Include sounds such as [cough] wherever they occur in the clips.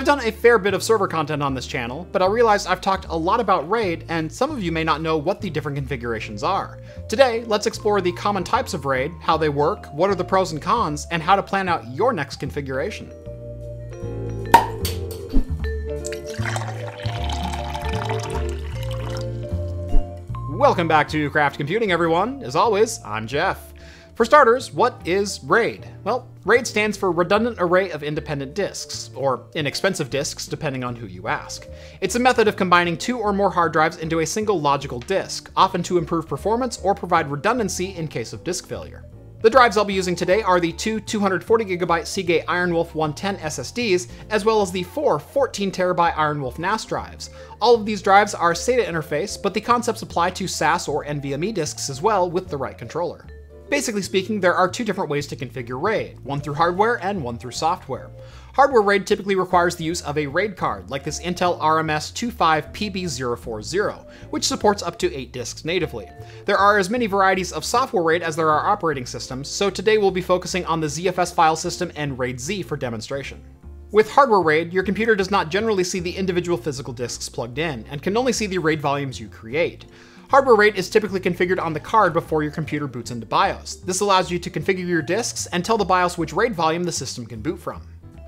I've done a fair bit of server content on this channel, but I realized I've talked a lot about RAID, and some of you may not know what the different configurations are. Today, let's explore the common types of RAID, how they work, what are the pros and cons, and how to plan out your next configuration. Welcome back to Craft Computing, everyone. As always, I'm Jeff. For starters, what is RAID? Well, RAID stands for Redundant Array of Independent Disks, or inexpensive disks depending on who you ask. It's a method of combining two or more hard drives into a single logical disk, often to improve performance or provide redundancy in case of disk failure. The drives I'll be using today are the two 240GB Seagate IronWolf 110 SSDs, as well as the four 14TB IronWolf NAS drives. All of these drives are SATA interface, but the concepts apply to SAS or NVMe disks as well with the right controller. Basically speaking, there are two different ways to configure RAID, one through hardware and one through software. Hardware RAID typically requires the use of a RAID card, like this Intel RMS 25PB040, which supports up to 8 disks natively. There are as many varieties of software RAID as there are operating systems, so today we'll be focusing on the ZFS file system and RAID-Z for demonstration. With hardware RAID, your computer does not generally see the individual physical disks plugged in, and can only see the RAID volumes you create. Hardware RAID is typically configured on the card before your computer boots into BIOS. This allows you to configure your disks and tell the BIOS which RAID volume the system can boot from.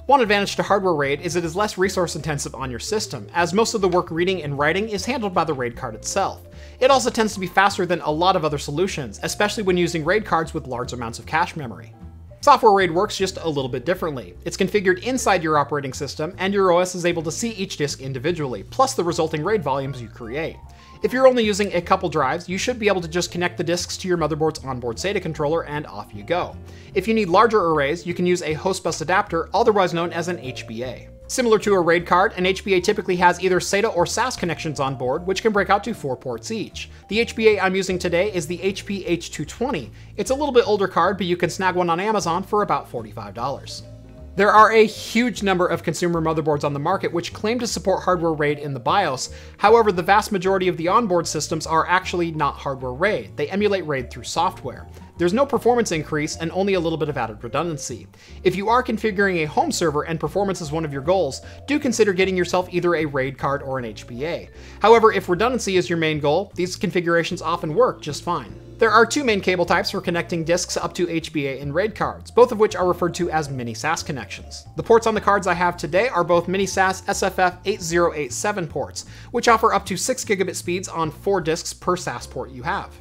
One advantage to hardware RAID is it is less resource intensive on your system, as most of the work reading and writing is handled by the RAID card itself. It also tends to be faster than a lot of other solutions, especially when using RAID cards with large amounts of cache memory. Software RAID works just a little bit differently. It's configured inside your operating system, and your OS is able to see each disk individually, plus the resulting RAID volumes you create. If you're only using a couple drives, you should be able to just connect the disks to your motherboard's onboard SATA controller and off you go. If you need larger arrays, you can use a host bus adapter, otherwise known as an HBA. Similar to a RAID card, an HBA typically has either SATA or SAS connections on board, which can break out to four ports each. The HBA I'm using today is the HP H220. It's a little bit older card, but you can snag one on Amazon for about $45. There are a huge number of consumer motherboards on the market which claim to support hardware RAID in the BIOS. However, the vast majority of the onboard systems are actually not hardware RAID. They emulate RAID through software. There's no performance increase and only a little bit of added redundancy. If you are configuring a home server and performance is one of your goals, do consider getting yourself either a RAID card or an HBA. However, if redundancy is your main goal, these configurations often work just fine. There are two main cable types for connecting disks up to HBA and RAID cards, both of which are referred to as mini SAS connections. The ports on the cards I have today are both mini SAS SFF 8087 ports, which offer up to 6 gigabit speeds on 4 disks per SAS port you have.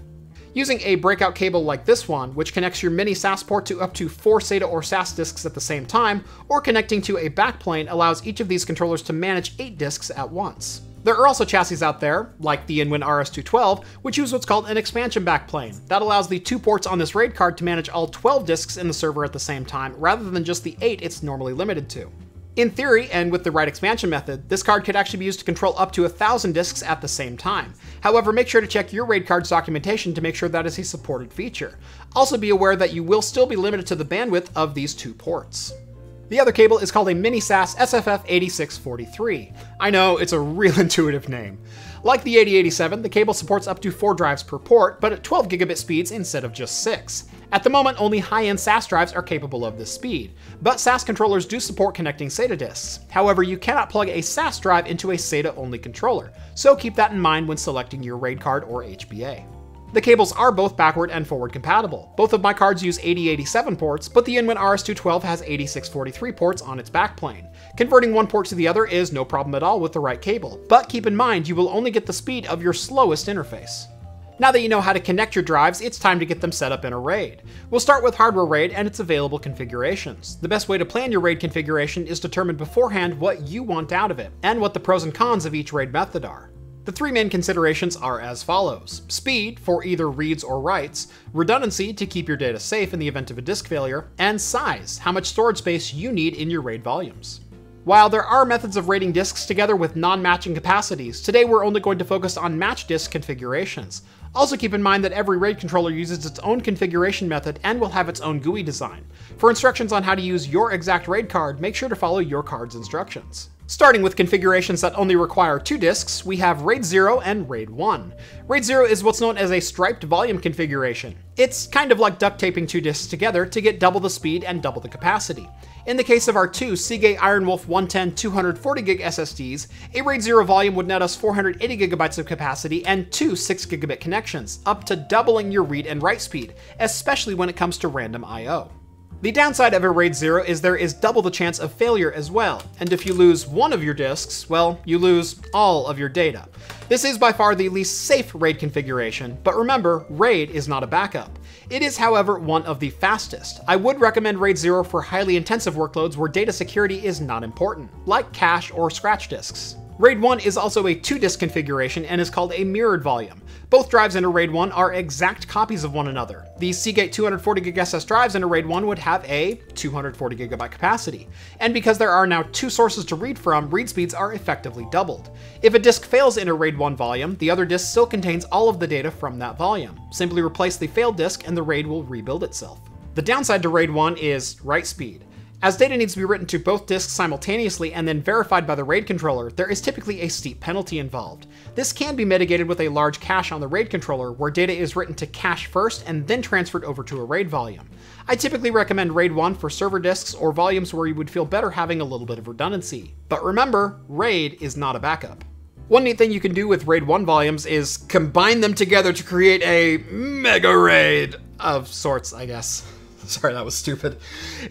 Using a breakout cable like this one, which connects your mini SAS port to up to 4 SATA or SAS disks at the same time, or connecting to a backplane allows each of these controllers to manage 8 disks at once. There are also chassis out there, like the Inwin RS212, which use what's called an expansion backplane. That allows the two ports on this RAID card to manage all 12 disks in the server at the same time, rather than just the 8 it's normally limited to. In theory, and with the right expansion method, this card could actually be used to control up to a 1000 disks at the same time. However, make sure to check your RAID card's documentation to make sure that is a supported feature. Also be aware that you will still be limited to the bandwidth of these two ports. The other cable is called a Mini SAS SFF8643. I know, it's a real [laughs] intuitive name. Like the 8087, the cable supports up to 4 drives per port, but at 12 gigabit speeds instead of just 6. At the moment, only high-end SAS drives are capable of this speed, but SAS controllers do support connecting SATA disks. However, you cannot plug a SAS drive into a SATA-only controller, so keep that in mind when selecting your RAID card or HBA. The cables are both backward and forward compatible. Both of my cards use 8087 ports, but the Inwin RS212 has 8643 ports on its backplane. Converting one port to the other is no problem at all with the right cable, but keep in mind you will only get the speed of your slowest interface. Now that you know how to connect your drives, it's time to get them set up in a RAID. We'll start with hardware RAID and its available configurations. The best way to plan your RAID configuration is to determine beforehand what you want out of it, and what the pros and cons of each RAID method are. The three main considerations are as follows. Speed, for either reads or writes, redundancy, to keep your data safe in the event of a disk failure, and size, how much storage space you need in your RAID volumes. While there are methods of RAIDing disks together with non-matching capacities, today we're only going to focus on match disk configurations. Also keep in mind that every RAID controller uses its own configuration method and will have its own GUI design. For instructions on how to use your exact RAID card, make sure to follow your card's instructions. Starting with configurations that only require two disks, we have RAID 0 and RAID 1. RAID 0 is what's known as a striped volume configuration. It's kind of like duct taping two disks together to get double the speed and double the capacity. In the case of our two Seagate IronWolf 110 240GB SSDs, a RAID 0 volume would net us 480GB of capacity and two 6GB connections, up to doubling your read and write speed, especially when it comes to random I.O. The downside of a RAID 0 is there is double the chance of failure as well, and if you lose one of your disks, well, you lose all of your data. This is by far the least safe RAID configuration, but remember, RAID is not a backup. It is, however, one of the fastest. I would recommend RAID 0 for highly intensive workloads where data security is not important, like cache or scratch disks. RAID 1 is also a 2-disk configuration and is called a mirrored volume. Both drives in a RAID 1 are exact copies of one another. The Seagate 240GB SS drives in a RAID 1 would have a 240GB capacity. And because there are now two sources to read from, read speeds are effectively doubled. If a disk fails in a RAID 1 volume, the other disk still contains all of the data from that volume. Simply replace the failed disk and the RAID will rebuild itself. The downside to RAID 1 is write speed. As data needs to be written to both disks simultaneously and then verified by the RAID controller, there is typically a steep penalty involved. This can be mitigated with a large cache on the RAID controller, where data is written to cache first and then transferred over to a RAID volume. I typically recommend RAID 1 for server disks or volumes where you would feel better having a little bit of redundancy. But remember, RAID is not a backup. One neat thing you can do with RAID 1 volumes is combine them together to create a mega RAID of sorts, I guess. [laughs] Sorry, that was stupid.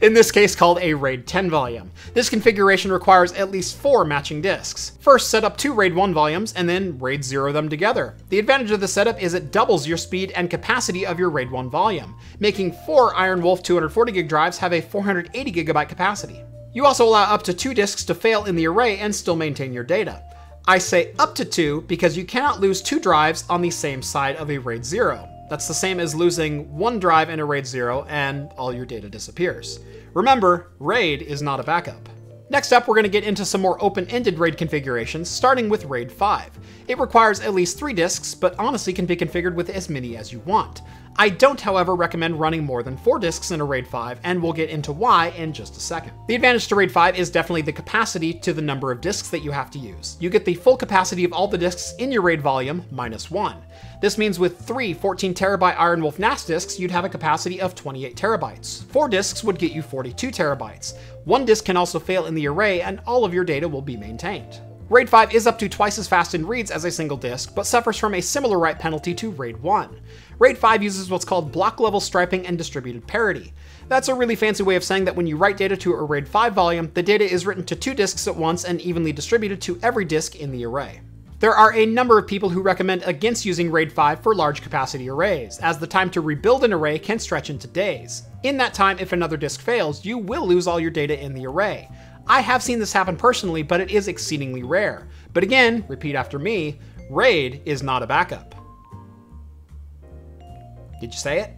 In this case called a RAID 10 volume. This configuration requires at least four matching disks. First, set up two RAID 1 volumes and then RAID 0 them together. The advantage of the setup is it doubles your speed and capacity of your RAID 1 volume, making four IronWolf 240GB drives have a 480GB capacity. You also allow up to two disks to fail in the array and still maintain your data. I say up to two because you cannot lose two drives on the same side of a RAID 0. That's the same as losing one drive in a RAID 0 and all your data disappears. Remember, RAID is not a backup. Next up, we're going to get into some more open-ended RAID configurations, starting with RAID 5. It requires at least three disks, but honestly can be configured with as many as you want. I don't, however, recommend running more than four disks in a RAID 5, and we'll get into why in just a second. The advantage to RAID 5 is definitely the capacity to the number of disks that you have to use. You get the full capacity of all the disks in your RAID volume, minus one. This means with three 14 terabyte IronWolf NAS disks, you'd have a capacity of 28 terabytes. Four disks would get you 42 terabytes. One disk can also fail in the array, and all of your data will be maintained. RAID 5 is up to twice as fast in reads as a single disk, but suffers from a similar write penalty to RAID 1. RAID 5 uses what's called block level striping and distributed parity. That's a really fancy way of saying that when you write data to a RAID 5 volume, the data is written to two disks at once and evenly distributed to every disk in the array. There are a number of people who recommend against using RAID 5 for large capacity arrays, as the time to rebuild an array can stretch into days. In that time, if another disk fails, you will lose all your data in the array. I have seen this happen personally, but it is exceedingly rare. But again, repeat after me, RAID is not a backup. Did you say it?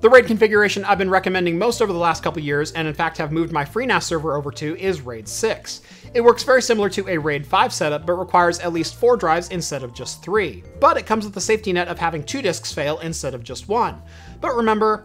The RAID configuration I've been recommending most over the last couple years, and in fact have moved my FreeNAS server over to, is RAID 6. It works very similar to a RAID 5 setup, but requires at least 4 drives instead of just 3. But it comes with the safety net of having 2 disks fail instead of just 1. But remember,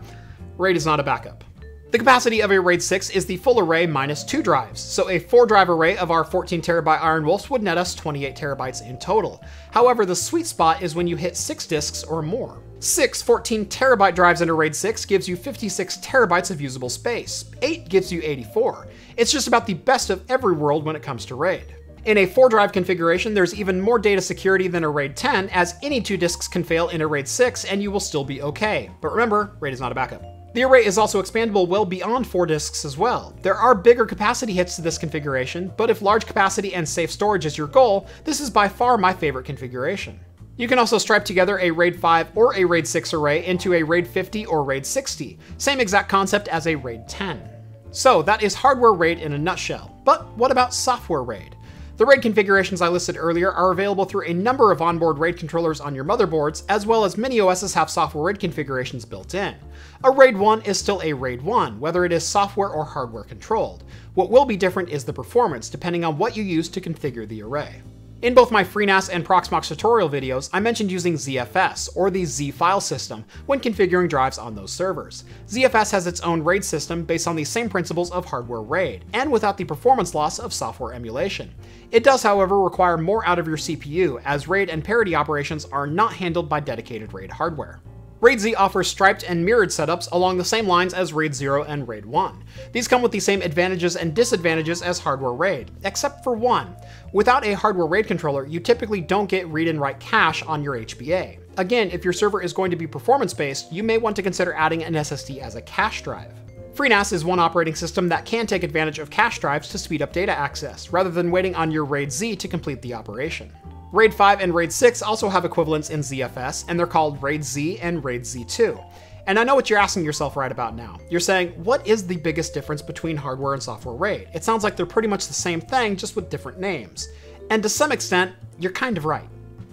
RAID is not a backup. The capacity of a RAID 6 is the full array minus 2 drives, so a 4 drive array of our 14 terabyte IronWolves would net us 28 terabytes in total. However, the sweet spot is when you hit 6 disks or more. Six 14 terabyte drives in a RAID 6 gives you 56 terabytes of usable space. 8 gives you 84. It's just about the best of every world when it comes to RAID. In a 4 drive configuration, there's even more data security than a RAID 10, as any two disks can fail in a RAID 6 and you will still be okay. But remember, RAID is not a backup. The array is also expandable well beyond 4 disks as well. There are bigger capacity hits to this configuration, but if large capacity and safe storage is your goal, this is by far my favorite configuration. You can also stripe together a RAID 5 or a RAID 6 array into a RAID 50 or RAID 60, same exact concept as a RAID 10. So that is hardware RAID in a nutshell, but what about software RAID? The RAID configurations I listed earlier are available through a number of onboard RAID controllers on your motherboards, as well as many OSs have software RAID configurations built in. A RAID 1 is still a RAID 1, whether it is software or hardware controlled. What will be different is the performance, depending on what you use to configure the array. In both my FreeNAS and Proxmox tutorial videos, I mentioned using ZFS, or the Z file system, when configuring drives on those servers. ZFS has its own RAID system based on the same principles of hardware RAID, and without the performance loss of software emulation. It does, however, require more out of your CPU, as RAID and parity operations are not handled by dedicated RAID hardware. RAID Z offers striped and mirrored setups along the same lines as RAID 0 and RAID 1. These come with the same advantages and disadvantages as hardware RAID, except for one. Without a hardware RAID controller, you typically don't get read and write cache on your HBA. Again, if your server is going to be performance-based, you may want to consider adding an SSD as a cache drive. FreeNAS is one operating system that can take advantage of cache drives to speed up data access, rather than waiting on your RAID Z to complete the operation. RAID 5 and RAID 6 also have equivalents in ZFS, and they're called RAID Z and RAID Z2. And I know what you're asking yourself right about now. You're saying, what is the biggest difference between hardware and software RAID? It sounds like they're pretty much the same thing, just with different names. And to some extent, you're kind of right.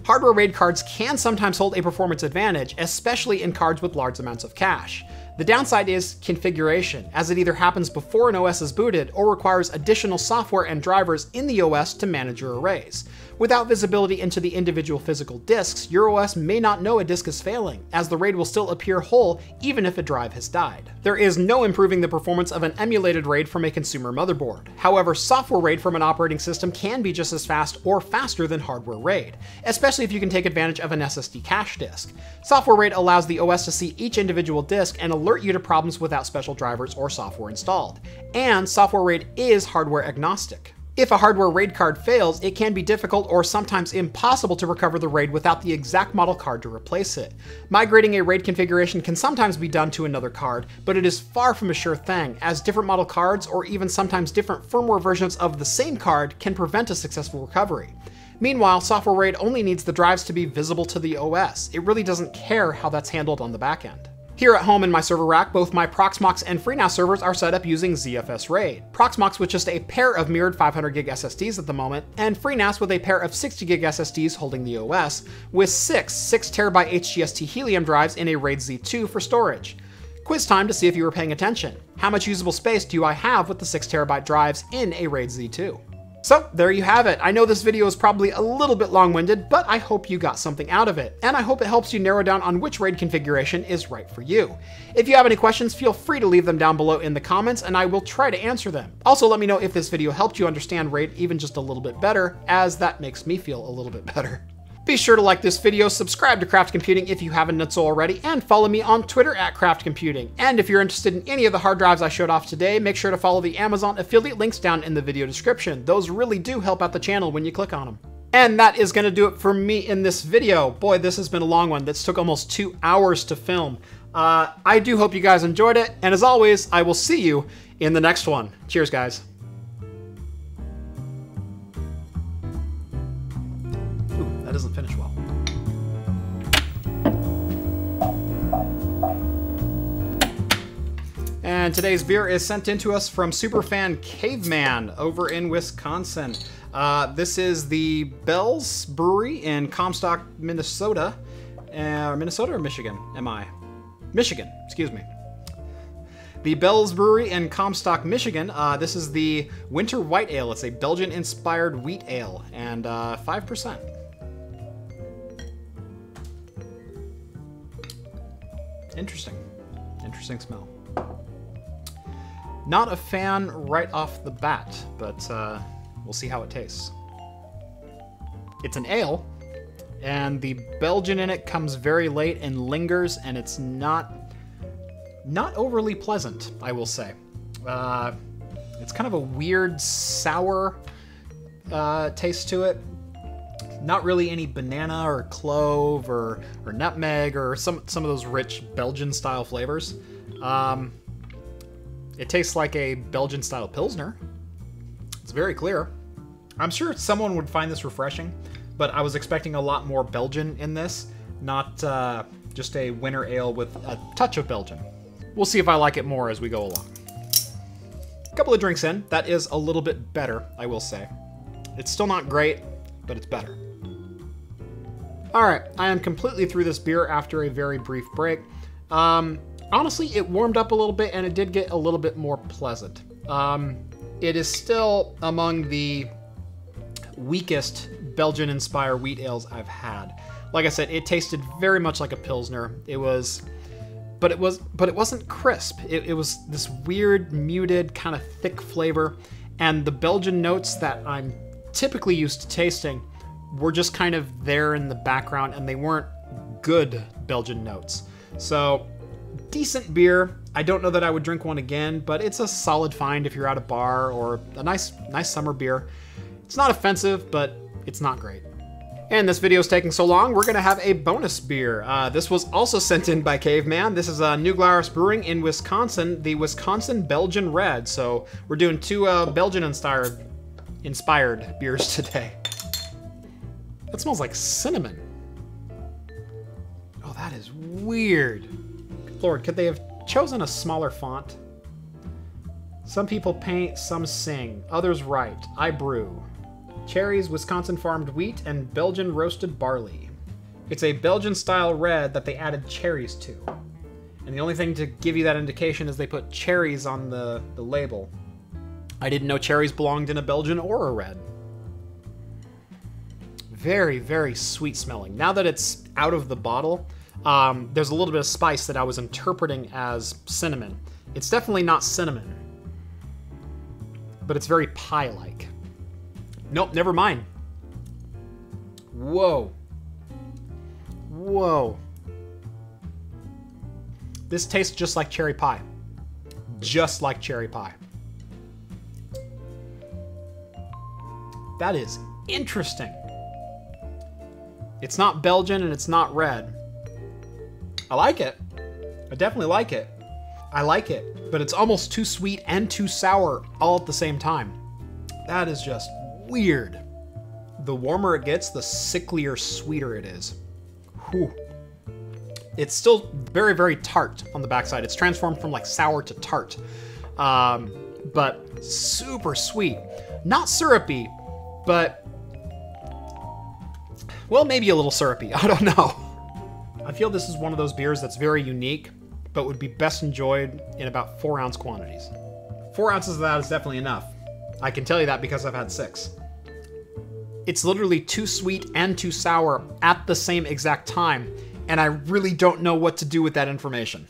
Hardware RAID cards can sometimes hold a performance advantage, especially in cards with large amounts of cache. The downside is configuration, as it either happens before an OS is booted or requires additional software and drivers in the OS to manage your arrays. Without visibility into the individual physical disks, your OS may not know a disk is failing, as the RAID will still appear whole even if a drive has died. There is no improving the performance of an emulated RAID from a consumer motherboard. However, software RAID from an operating system can be just as fast or faster than hardware RAID, especially if you can take advantage of an SSD cache disk. Software RAID allows the OS to see each individual disk and alert you to problems without special drivers or software installed. And software RAID is hardware agnostic. If a hardware RAID card fails, it can be difficult or sometimes impossible to recover the RAID without the exact model card to replace it. Migrating a RAID configuration can sometimes be done to another card, but it is far from a sure thing, as different model cards or even sometimes different firmware versions of the same card can prevent a successful recovery. Meanwhile, software RAID only needs the drives to be visible to the OS. It really doesn't care how that's handled on the backend. Here at home in my server rack, both my Proxmox and FreeNAS servers are set up using ZFS RAID. Proxmox with just a pair of mirrored 500GB SSDs at the moment, and FreeNAS with a pair of 60GB SSDs holding the OS, with six 6TB HGST Helium drives in a RAID Z2 for storage. Quiz time to see if you were paying attention. How much usable space do I have with the 6TB drives in a RAID Z2? So there you have it. I know this video is probably a little bit long-winded, but I hope you got something out of it, and I hope it helps you narrow down on which RAID configuration is right for you. If you have any questions, feel free to leave them down below in the comments, and I will try to answer them. Also, let me know if this video helped you understand RAID even just a little bit better, as that makes me feel a little bit better. Be sure to like this video, subscribe to Craft Computing if you haven't done so already, and follow me on Twitter at Craft Computing. And if you're interested in any of the hard drives I showed off today, make sure to follow the Amazon affiliate links down in the video description. Those really do help out the channel when you click on them. And that is going to do it for me in this video. Boy, this has been a long one. This took almost two hours to film. Uh, I do hope you guys enjoyed it, and as always, I will see you in the next one. Cheers, guys. That doesn't finish well. And today's beer is sent in to us from Superfan Caveman over in Wisconsin. Uh, this is the Bell's Brewery in Comstock, Minnesota. Uh, Minnesota or Michigan? Am I? Michigan, excuse me. The Bell's Brewery in Comstock, Michigan. Uh, this is the Winter White Ale. It's a Belgian-inspired wheat ale, and uh, 5%. Interesting. Interesting smell. Not a fan right off the bat, but uh, we'll see how it tastes. It's an ale, and the Belgian in it comes very late and lingers, and it's not not overly pleasant, I will say. Uh, it's kind of a weird sour uh, taste to it. Not really any banana or clove or, or nutmeg or some some of those rich Belgian style flavors. Um, it tastes like a Belgian style Pilsner. It's very clear. I'm sure someone would find this refreshing, but I was expecting a lot more Belgian in this, not uh, just a winter ale with a touch of Belgian. We'll see if I like it more as we go along. A couple of drinks in, that is a little bit better, I will say. It's still not great, but it's better. Alright, I am completely through this beer after a very brief break. Um, honestly, it warmed up a little bit and it did get a little bit more pleasant. Um, it is still among the weakest Belgian-inspired wheat ales I've had. Like I said, it tasted very much like a Pilsner. It was, but it was, but it wasn't crisp. It, it was this weird, muted, kind of thick flavor, and the Belgian notes that I'm typically used to tasting were just kind of there in the background, and they weren't good Belgian notes. So, decent beer. I don't know that I would drink one again, but it's a solid find if you're at a bar or a nice, nice summer beer. It's not offensive, but it's not great. And this video is taking so long, we're gonna have a bonus beer. Uh, this was also sent in by Caveman. This is uh, New Glarus Brewing in Wisconsin, the Wisconsin Belgian Red. So we're doing two uh, Belgian inspired, inspired beers [laughs] today. That smells like cinnamon. Oh, that is weird. Lord, could they have chosen a smaller font? Some people paint, some sing, others write. I brew cherries, Wisconsin farmed wheat, and Belgian roasted barley. It's a Belgian style red that they added cherries to. And the only thing to give you that indication is they put cherries on the, the label. I didn't know cherries belonged in a Belgian or a red. Very, very sweet smelling. Now that it's out of the bottle, um, there's a little bit of spice that I was interpreting as cinnamon. It's definitely not cinnamon, but it's very pie like. Nope, never mind. Whoa. Whoa. This tastes just like cherry pie. Just like cherry pie. That is interesting. It's not Belgian and it's not red. I like it. I definitely like it. I like it, but it's almost too sweet and too sour all at the same time. That is just weird. The warmer it gets, the sicklier sweeter it is. Whew. It's still very, very tart on the backside. It's transformed from like sour to tart. Um, but super sweet. Not syrupy, but well, maybe a little syrupy. [laughs] I don't know. I feel this is one of those beers that's very unique, but would be best enjoyed in about four ounce quantities. Four ounces of that is definitely enough. I can tell you that because I've had six. It's literally too sweet and too sour at the same exact time, and I really don't know what to do with that information.